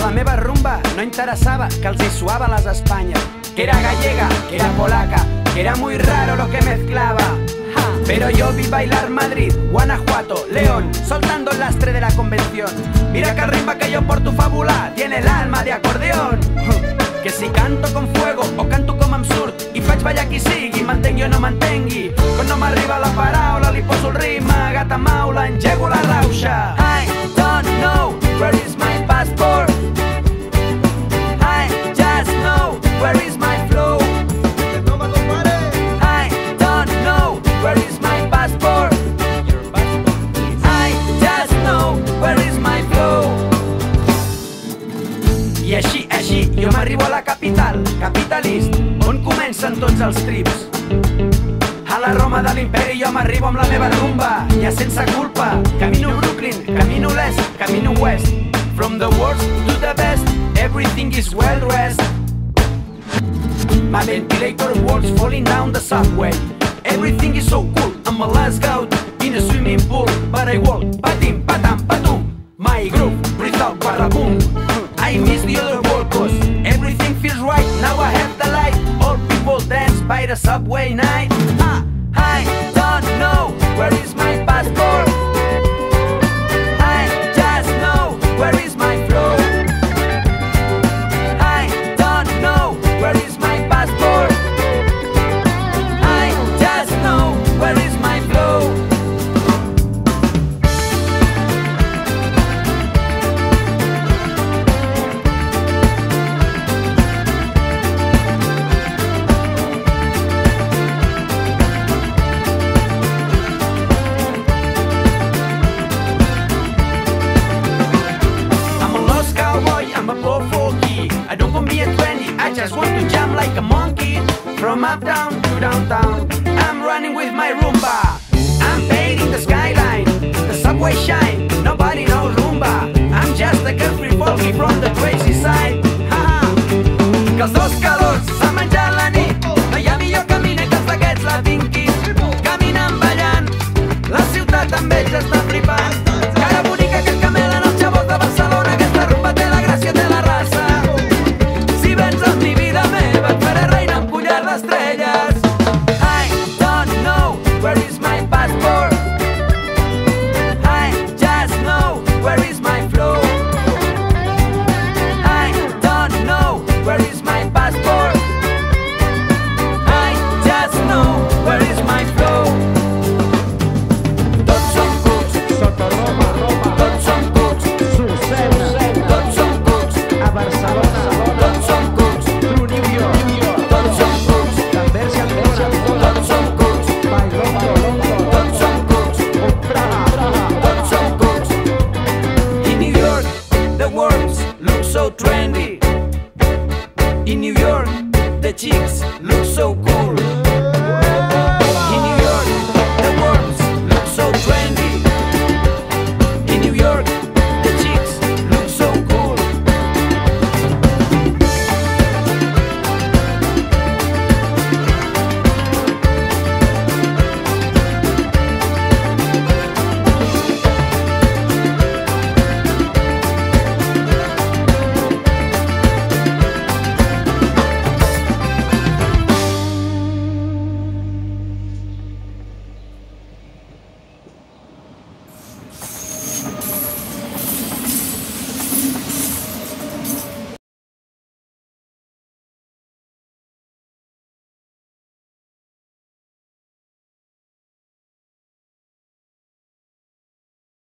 la meva rumba no interessava que els hi suava les espanyes. Que era gallega, que era polaca, que era muy raro lo que mezclaba. Pero yo vi bailar Madrid, Guanajuato, León, soltando el lastre de la convención. Mira que el ritmo que yo porto fábula tiene el alma de acordeón. Que si canto con fuego o canto com em surt i faig ballar qui sigui, mantengui o no mantengui. Quan no m'arriba la paraula li poso el ritme, gata maula, engego la rauxa. I don't know where is tots els trips. A la Roma de l'imperi jo m'arribo amb la meva rumba, ja sense culpa. Camino Brooklyn, camino l'est, camino west. From the worst to the best, everything is well dressed. My ventilator works falling down the subway. Everything is so cool. I'm a last scout in a swimming pool, but I walk patim patam patum. My groove breathe out boom. Subway night. Ah, I don't know where is my passport. like a monkey from uptown to downtown. I'm running with my Roomba. I'm painting the skyline, the subway shine. Nobody knows Roomba. I'm just a country folky from the crazy side. Haha. Cause those colors, sama jalani. Miami jo camine que paguets la vinguin. Caminant ballant, la ciutat amb ells està flipant. so trendy. In New York, the chicks look so cool.